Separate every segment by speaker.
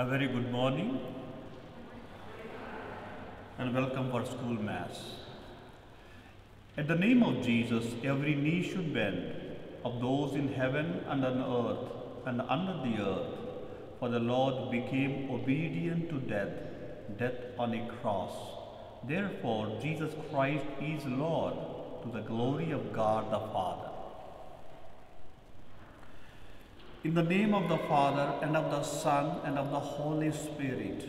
Speaker 1: A very good morning and welcome for school mass. At the name of Jesus, every knee should bend of those in heaven and on earth and under the earth. For the Lord became obedient to death, death on a cross. Therefore, Jesus Christ is Lord to the glory of God the Father. In the name of the Father, and of the Son, and of the Holy Spirit,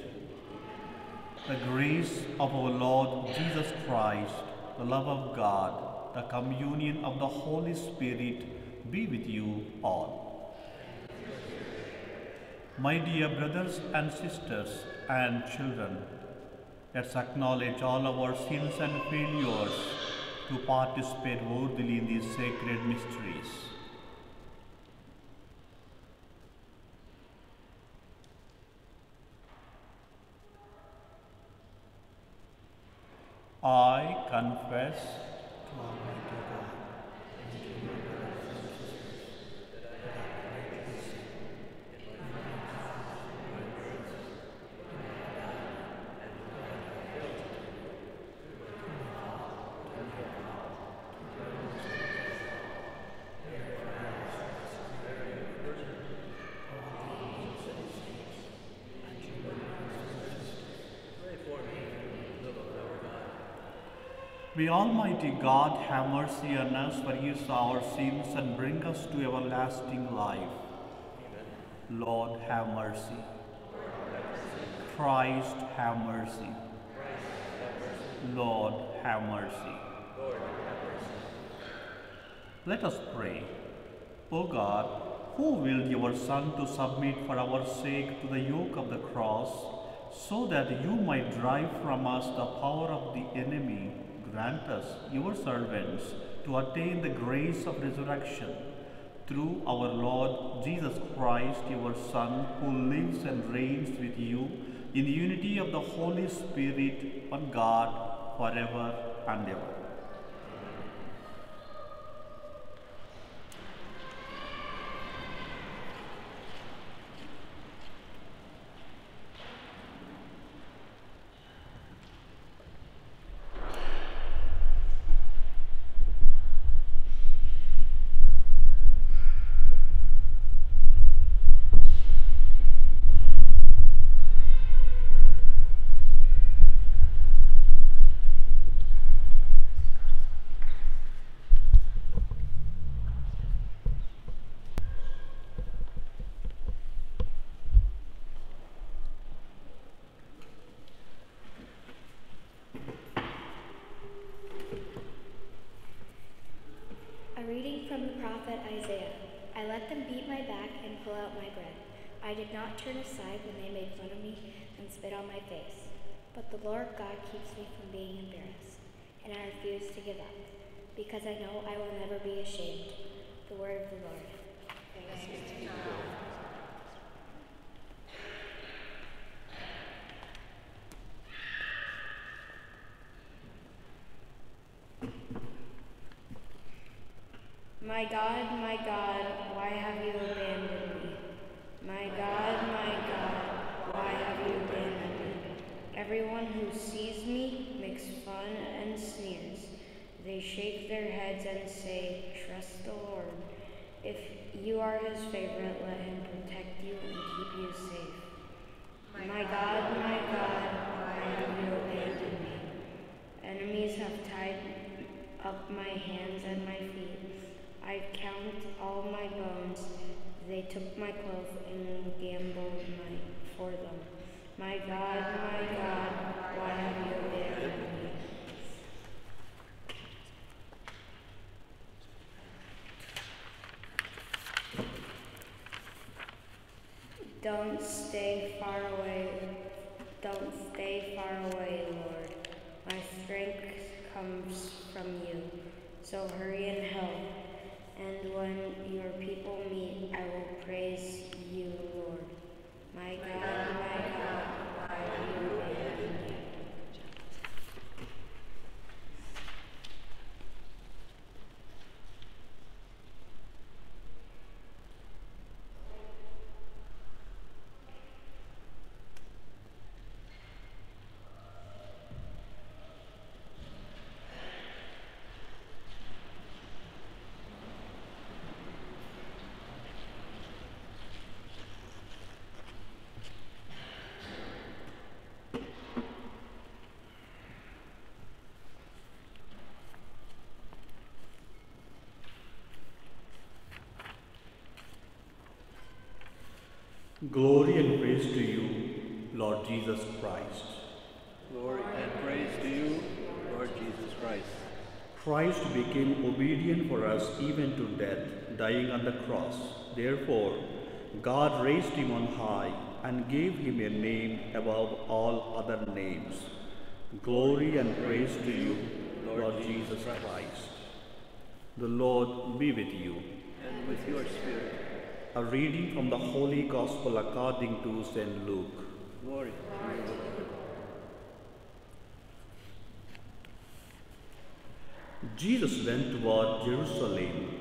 Speaker 1: the grace of our Lord Jesus Christ, the love of God, the communion of the Holy Spirit be with you all. My dear brothers and sisters and children, let's acknowledge all our sins and failures to participate worthily in these sacred mysteries. I confess to Almighty God May Almighty God have mercy on us, forgive our sins, and bring us to everlasting life. Lord, have mercy. Christ, have mercy. Lord, have mercy. Let us pray. O God, who willed your Son to submit for our sake to the yoke of the cross, so that you might drive from us the power of the enemy, grant us, your servants, to attain the grace of resurrection through our Lord Jesus Christ, your Son, who lives and reigns with you in the unity of the Holy Spirit, one God, forever and ever.
Speaker 2: A reading from the prophet Isaiah. I let them beat my back and pull out my bread. I did not turn aside when they made fun of me and spit on my face. But the Lord God keeps me from being embarrassed, and I refuse to give up, because I know I will never be ashamed. The word of the Lord. Thanks be to God. My God, my God, why have you abandoned me? My God, my God, why have you abandoned me? Everyone who sees me makes fun and sneers. They shake their heads and say, Trust the Lord. If you are his favorite, let him protect you and keep you safe. My God, my God, why have you abandoned me? Enemies have tied up my hands and my feet. I count all my bones. They took my clothes and gambled my, for them. My God, my God, why have you abandoned me? Don't stay far away. Don't stay far away, Lord. My strength comes from you. So hurry and help. And when your people meet, I will praise you, Lord. My God, my God, why have you abandoned me?
Speaker 1: Glory and praise to you, Lord Jesus Christ.
Speaker 3: Glory and praise to you, Lord Jesus Christ.
Speaker 1: Christ became obedient for us even to death, dying on the cross. Therefore, God raised him on high and gave him a name above all other names. Glory and praise to you, Lord Jesus Christ. The Lord be with you.
Speaker 3: And with your spirit,
Speaker 1: A reading from the Holy Gospel according to St. Luke.
Speaker 3: glory to you, Lord.
Speaker 1: Jesus went toward Jerusalem.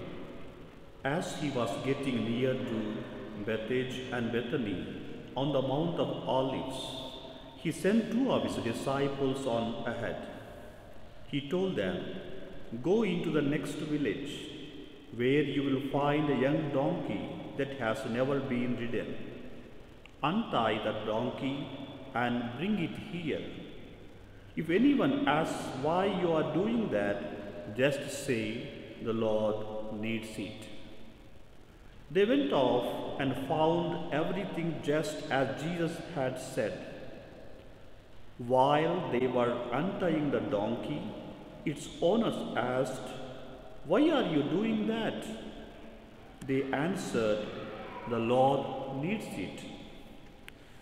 Speaker 1: As he was getting near to Bethphage and Bethany on the Mount of Olives, he sent two of his disciples on ahead. He told them, Go into the next village, where you will find a young donkey that has never been ridden. Untie the donkey and bring it here. If anyone asks why you are doing that, just say, The Lord needs it. They went off and found everything just as Jesus had said. While they were untying the donkey, its owners asked, Why are you doing that? They answered, The Lord needs it.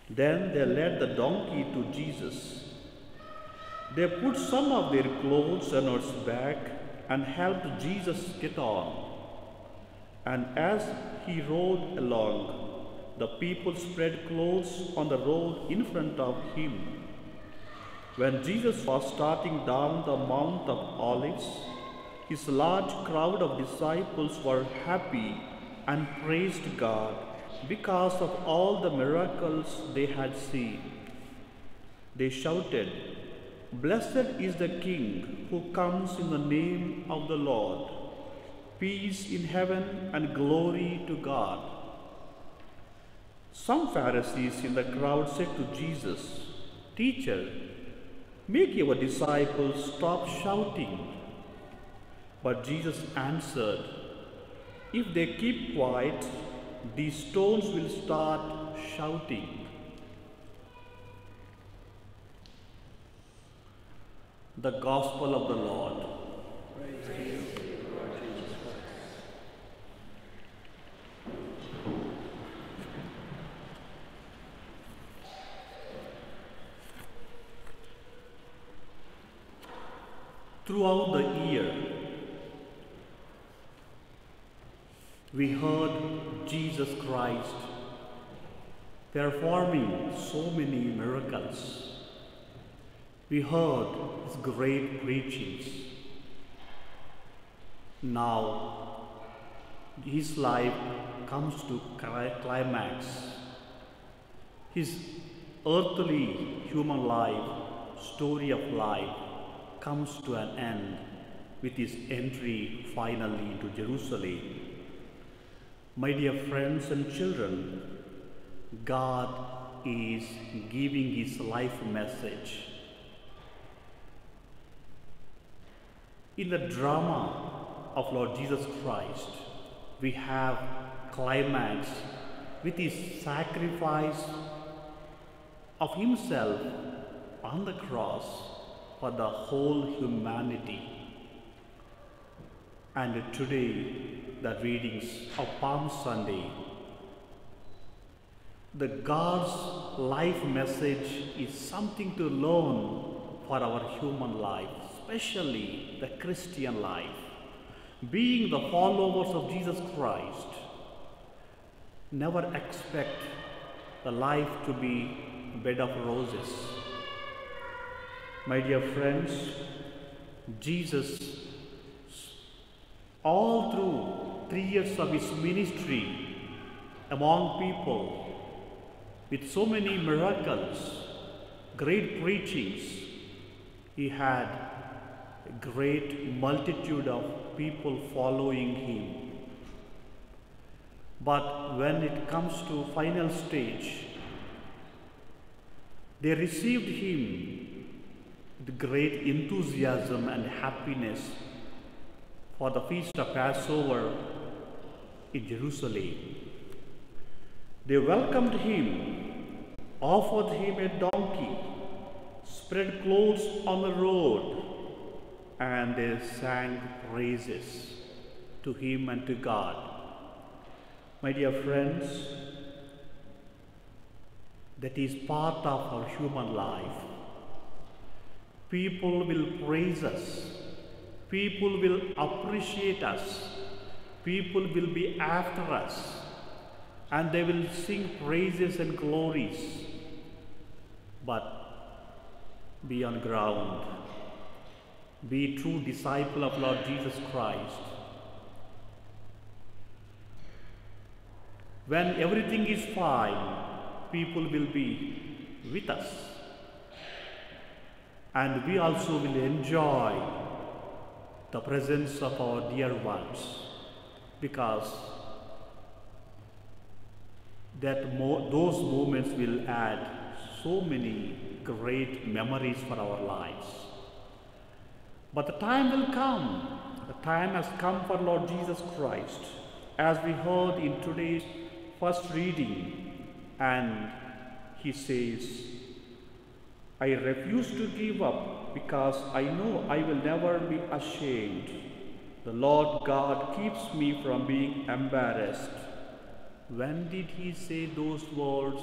Speaker 1: Then they led the donkey to Jesus. They put some of their clothes on its back and helped Jesus get on. And as he rode along, the people spread clothes on the road in front of him. When Jesus was starting down the Mount of Olives, his large crowd of disciples were happy and praised God because of all the miracles they had seen. They shouted, Blessed is the King who comes in the name of the Lord. Peace in heaven and glory to God. Some Pharisees in the crowd said to Jesus, Teacher, make your disciples stop shouting. But Jesus answered, If they keep quiet, these stones will start shouting. The Gospel of the Lord. Throughout the year, we heard Jesus Christ performing so many miracles. We heard his great preachings. Now, his life comes to climax. His earthly human life, story of life, comes to an end with his entry finally into Jerusalem. My dear friends and children, God is giving his life message. In the drama of Lord Jesus Christ, we have climax with his sacrifice of himself on the cross for the whole humanity. And today, the readings of Palm Sunday. The God's life message is something to learn for our human life, especially the Christian life. Being the followers of Jesus Christ, never expect the life to be bed of roses. My dear friends, Jesus, all through three years of his ministry among people, with so many miracles, great preachings, he had a great multitude of people following him. But when it comes to final stage, they received him with great enthusiasm and happiness for the feast of Passover in Jerusalem. They welcomed him, offered him a donkey, spread clothes on the road, and they sang praises to him and to God. My dear friends, that is part of our human life. People will praise us, people will appreciate us, people will be after us, and they will sing praises and glories. But be on ground, be true disciple of Lord Jesus Christ. When everything is fine, people will be with us. And we also will enjoy the presence of our dear ones because that mo- those moments will add so many great memories for our lives. But the time will come, the time has come for Lord Jesus Christ, as we heard in today's first reading and he says, I refuse to give up because I know I will never be ashamed. The Lord God keeps me from being embarrassed. When did he say those words?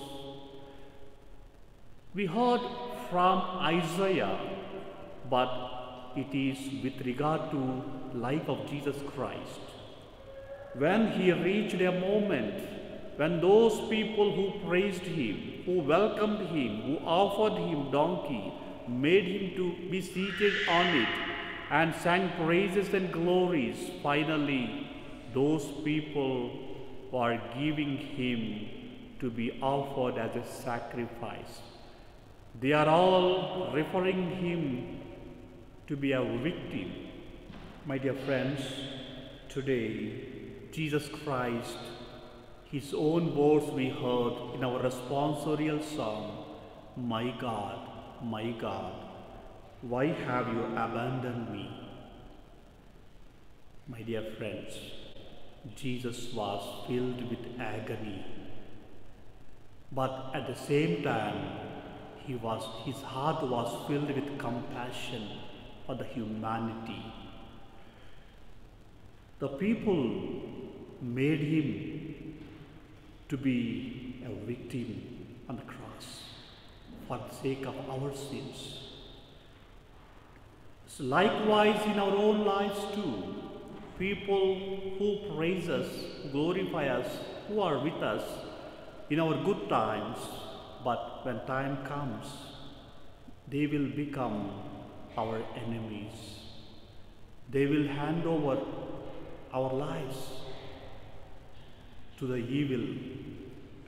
Speaker 1: We heard from Isaiah, but it is with regard to life of Jesus Christ. When he reached a moment when those people who praised him, who welcomed him, who offered him donkey, made him to be seated on it, and sang praises and glories, finally, those people were giving him to be offered as a sacrifice. They are all referring him to be a victim. My dear friends, today, Jesus Christ his own words we heard in our responsorial song, My God, my God, why have you abandoned me? My dear friends, Jesus was filled with agony, but at the same time, he was, his heart was filled with compassion for the humanity. The people made him to be a victim on the cross for the sake of our sins. So likewise, in our own lives too, people who praise us, glorify us, who are with us in our good times, but when time comes, they will become our enemies. They will hand over our lives to the evil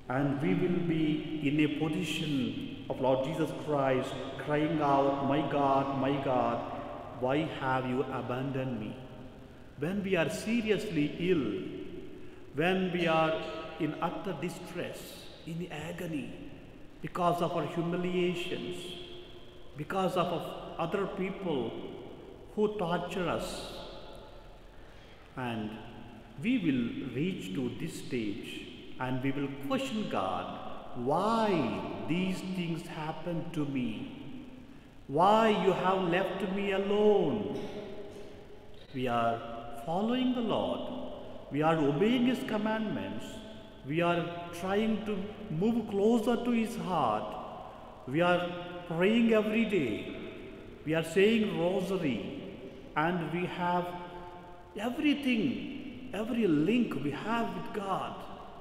Speaker 1: and we will be in a position of Lord Jesus Christ crying out, My God, my God, why have you abandoned me? When we are seriously ill, when we are in utter distress, in agony, because of our humiliations, because of other people who torture us, and we will reach to this stage and we will question God why these things happen to me? Why you have left me alone? We are following the Lord. We are obeying his commandments. We are trying to move closer to his heart. We are praying every day. We are saying rosary. And we have everything every link we have with God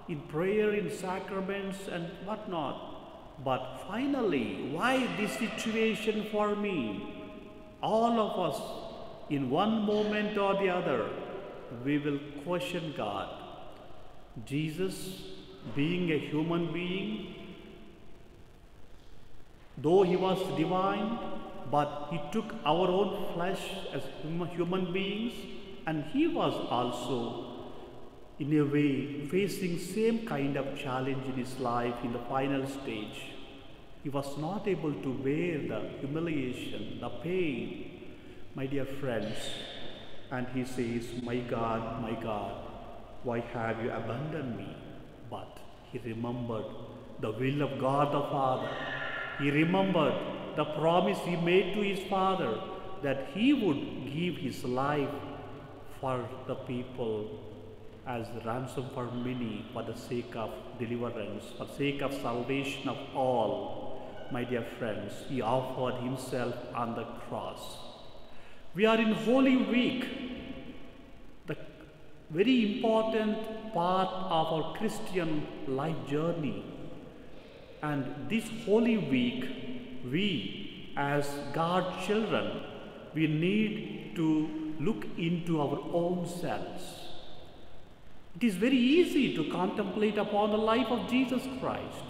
Speaker 1: in prayer, in sacraments, and whatnot. But finally, why this situation for me? All of us, in one moment or the other, we will question God. Jesus, being a human being, though he was divine, but he took our own flesh as human beings and he was also in a way facing same kind of challenge in his life in the final stage. He was not able to bear the humiliation the pain my dear friends. And he says my god my god why have you abandoned me? But he remembered the will of God the Father. He remembered the promise he made to his Father that he would give his life for the people as ransom for many for the sake of deliverance, for sake of salvation of all. My dear friends, he offered himself on the cross. We are in Holy Week, the very important part of our Christian life journey. And this Holy Week, we as God's children, we need to look into our own selves. It is very easy to contemplate upon the life of Jesus Christ.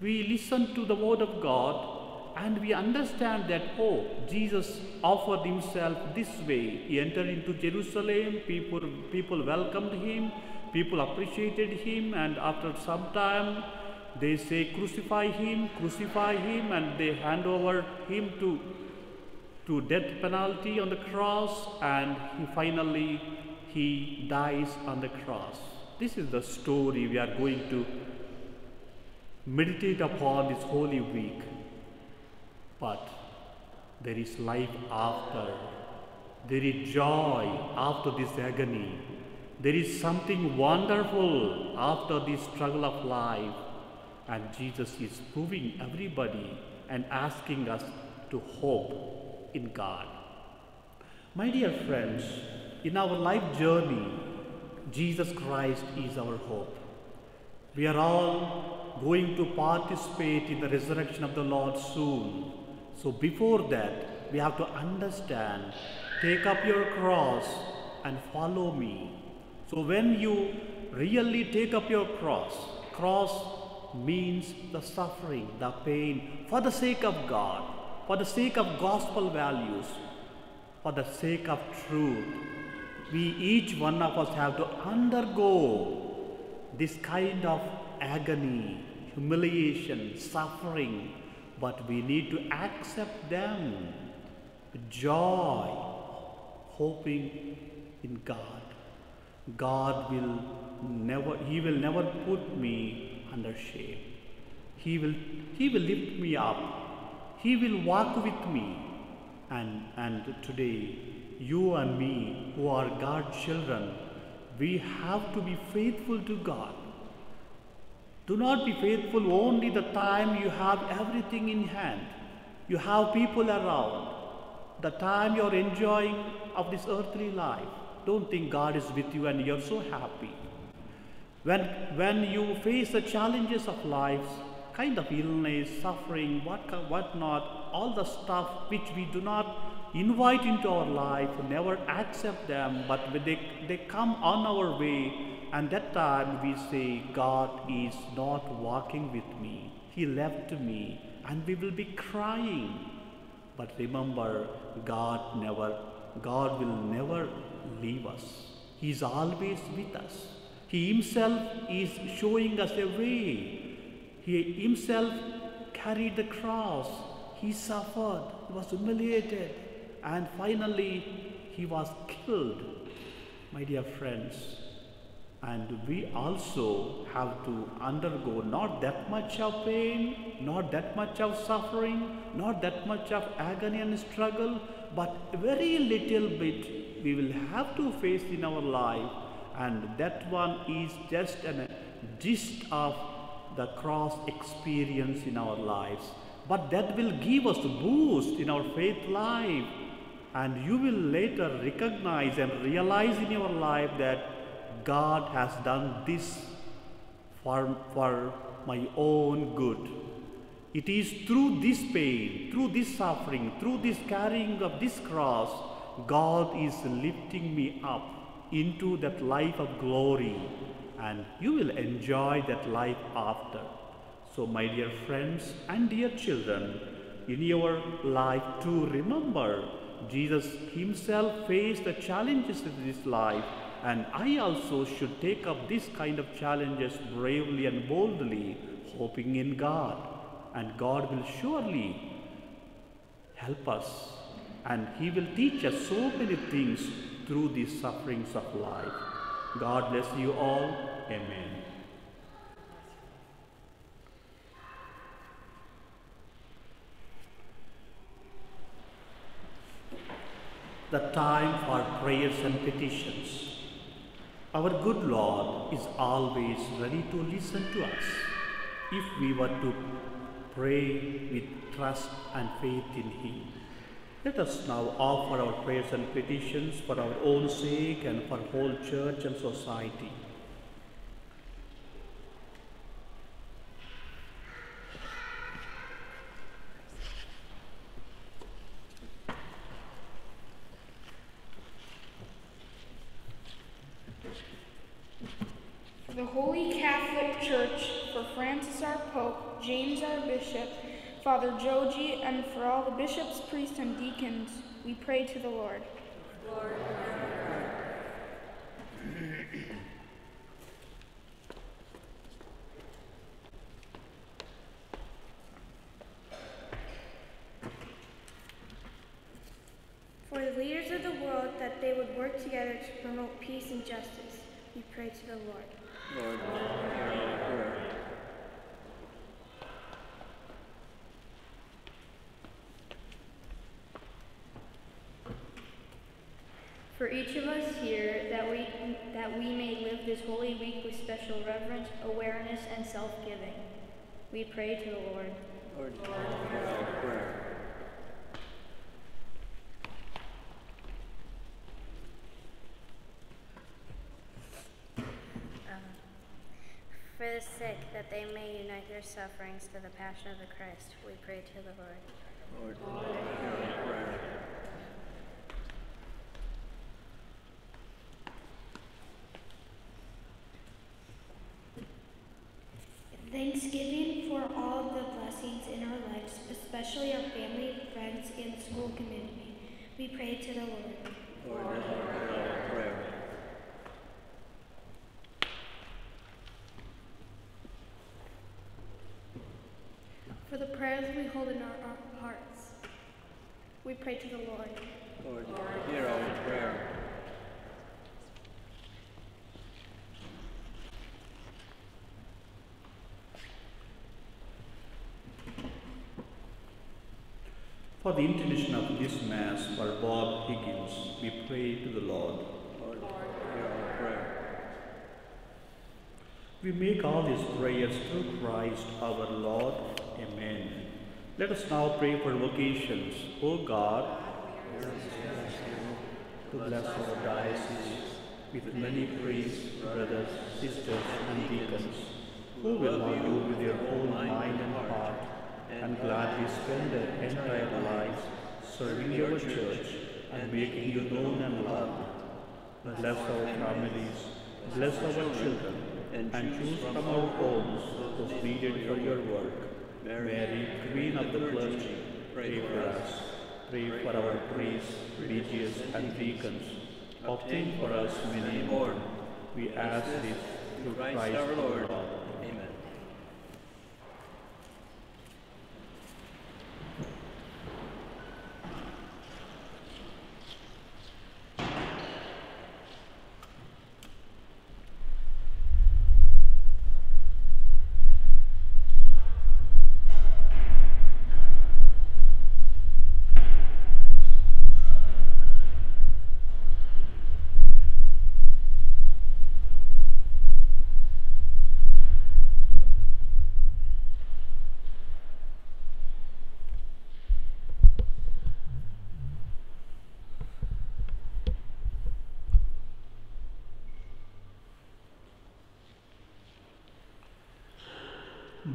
Speaker 1: We listen to the Word of God and we understand that, oh, Jesus offered himself this way. He entered into Jerusalem, people, people welcomed him, people appreciated him, and after some time, they say, crucify him, crucify him, and they hand over him to, to death penalty on the cross, and he finally he dies on the cross. This is the story we are going to meditate upon this holy week. But there is life after. There is joy after this agony. There is something wonderful after this struggle of life. And Jesus is proving everybody and asking us to hope in God. My dear friends, in our life journey, Jesus Christ is our hope. We are all going to participate in the resurrection of the Lord soon. So, before that, we have to understand take up your cross and follow me. So, when you really take up your cross, cross means the suffering, the pain for the sake of God, for the sake of gospel values, for the sake of truth. We each one of us have to undergo this kind of agony, humiliation, suffering, but we need to accept them with joy, hoping in God. God will never, He will never put me under shame. He will, He will lift me up. He will walk with me. And, and today, you and me, who are God's children, we have to be faithful to God. Do not be faithful only the time you have everything in hand. You have people around. The time you're enjoying of this earthly life. Don't think God is with you and you're so happy. When, when you face the challenges of life, kind of illness, suffering, what, what not, all the stuff which we do not invite into our life, never accept them, but they, they come on our way, and that time we say, God is not walking with me. He left me, and we will be crying. But remember, God never, God will never leave us. He is always with us. He himself is showing us a way. He himself carried the cross. He suffered. He was humiliated. And finally, he was killed. My dear friends, and we also have to undergo not that much of pain, not that much of suffering, not that much of agony and struggle, but very little bit we will have to face in our life and that one is just a gist of the cross experience in our lives. But that will give us a boost in our faith life. And you will later recognize and realize in your life that god has done this for, for my own good. It is through this pain through this suffering through this carrying of this cross god is lifting me up into that life of glory and you will enjoy that life after. So, my dear friends and dear children, in your life to remember Jesus Himself faced the challenges of this life, and I also should take up this kind of challenges bravely and boldly, hoping in God. And God will surely help us, and He will teach us so many things through the sufferings of life. God bless you all. Amen. The time for prayers and petitions. Our good Lord is always ready to listen to us if we were to pray with trust and faith in Him. Let us now offer our prayers and petitions for our own sake and for whole church and society.
Speaker 4: For the Holy Catholic Church, for Francis our Pope, James our Bishop, Father Joji, and for all the bishops, priests, and deacons, we pray to the Lord.
Speaker 5: For the leaders of the world, that they would work together to promote peace and justice, we pray to the Lord.
Speaker 3: Lord, hear
Speaker 6: For each of us here, that we, that we may live this holy week with special reverence, awareness, and self-giving. We pray to the Lord.
Speaker 3: Lord, hear our prayer.
Speaker 5: Um, for the sick, that they may unite their sufferings to the passion of the Christ, we pray to the Lord.
Speaker 3: Lord, hear our prayer.
Speaker 2: Thanksgiving for all the blessings in our lives, especially our family, friends, and school community. We pray to the Lord.
Speaker 3: Lord, our prayer.
Speaker 5: For the prayers we hold in our, our hearts, we pray to the Lord.
Speaker 3: Lord, hear our prayer.
Speaker 1: For the intention of this Mass for Bob Higgins, we pray to the Lord.
Speaker 3: Lord, hear our prayer.
Speaker 1: We make all these prayers through Christ our Lord. Amen. Let us now pray for vocations. O God, to bless our diocese with many priests, brothers, sisters, and deacons who will love you with their whole mind and heart and gladly spend their entire lives serving your church and making you known and loved. Bless our families, bless our children, and choose from our homes those needed for your work. Mary, Queen of the clergy, pray for us. Pray for our priests, religious, and deacons. Obtain for us many more. We ask this through
Speaker 3: Christ our Lord.
Speaker 1: Lord.
Speaker 3: Amen.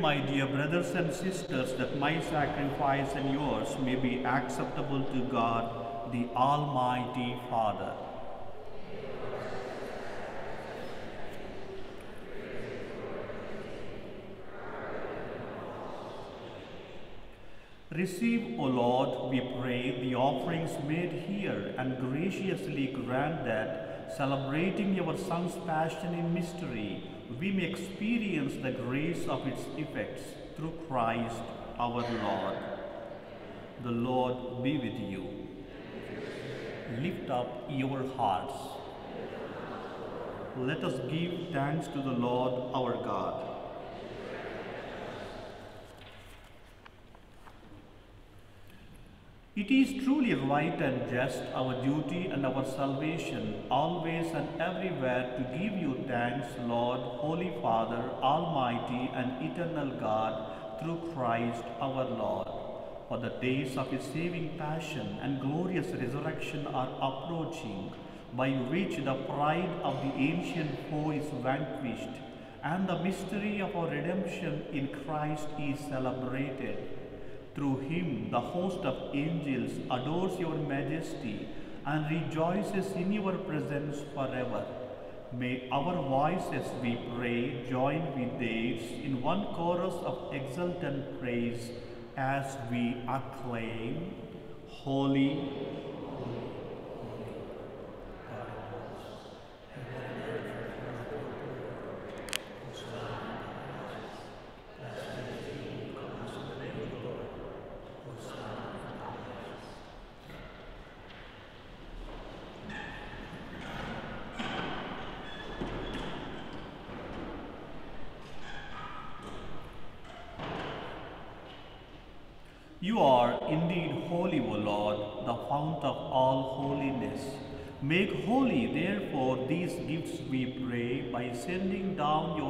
Speaker 1: my dear brothers and sisters, that my sacrifice and yours may be acceptable to God, the Almighty Father. Receive, O Lord, we pray, the offerings made here, and graciously grant that, celebrating your Son's passion in mystery, we may experience the grace of its effects through Christ our Lord. The Lord be with you. Lift up your hearts. Let us give thanks to the Lord our God. It is truly right and just, our duty and our salvation, always and everywhere to give you thanks, Lord, Holy Father, Almighty and eternal God, through Christ our Lord. For the days of his saving passion and glorious resurrection are approaching, by which the pride of the ancient foe is vanquished, and the mystery of our redemption in Christ is celebrated. Through him, the host of angels adores your majesty and rejoices in your presence forever. May our voices, we pray, join with theirs in one chorus of exultant praise as we acclaim, Holy, You are indeed holy, O Lord, the fount of all holiness. Make holy, therefore, these gifts, we pray, by sending down your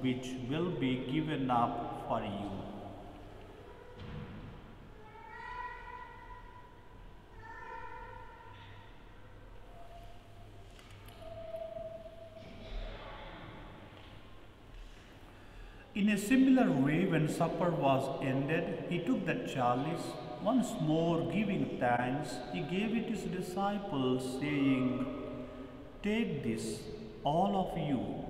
Speaker 1: which will be given up for you. In a similar way, when supper was ended, he took the chalice. Once more, giving thanks, he gave it to his disciples, saying, Take this, all of you,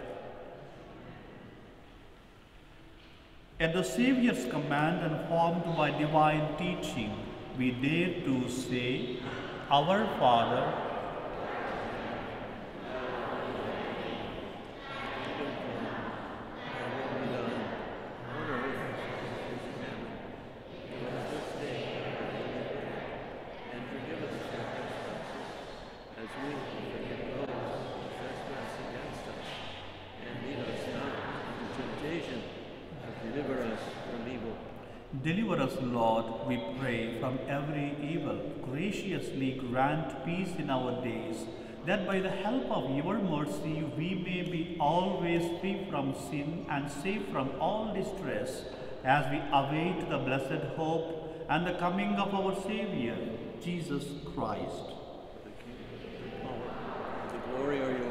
Speaker 1: At the Saviour's command and formed by divine teaching, we dare to say, Our Father,
Speaker 3: And forgive us our trespasses, as we forgive those who trespass against us. And lead us not into temptation, but deliver us from evil.
Speaker 1: Deliver us, Lord, we pray, from every evil. Graciously grant peace in our days, that by the help of your mercy we may be always free from sin and safe from all distress, as we await the blessed hope and the coming of our Savior, Jesus Christ.
Speaker 3: The glory are yours.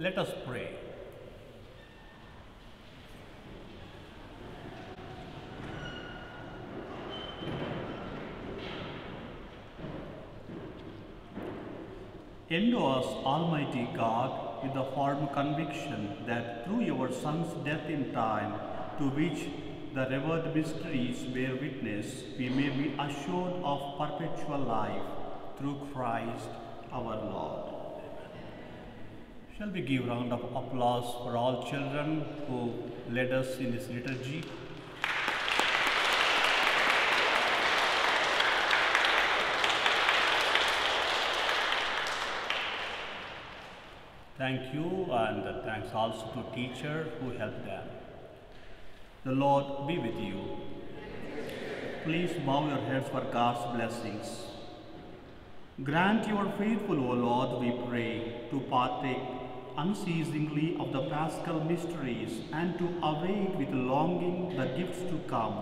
Speaker 1: Let us pray. Endow us, Almighty God, with the firm conviction that through your Son's death in time, to which the revered mysteries bear witness, we may be assured of perpetual life through Christ our Lord. Shall we give round of applause for all children who led us in this liturgy? Thank you and thanks also to teacher who helped them. The Lord be with you. Please bow your heads for God's blessings. Grant your faithful, O Lord, we pray, to partake unceasingly of the paschal mysteries and to await with longing the gifts to come,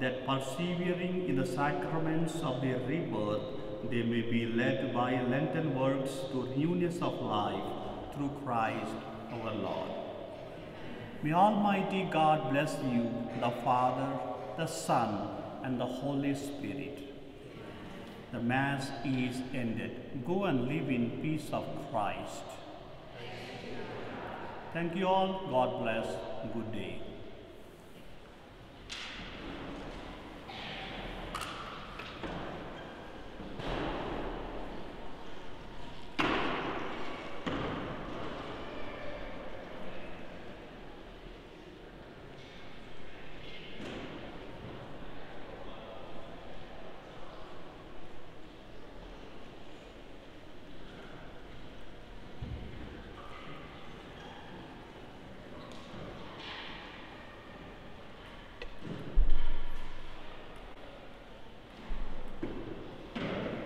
Speaker 1: that persevering in the sacraments of their rebirth, they may be led by Lenten works to newness of life through Christ our Lord. May Almighty God bless you, the Father, the Son, and the Holy Spirit. The Mass is ended. Go and live in peace of Christ. Thank you all. God bless. Good day.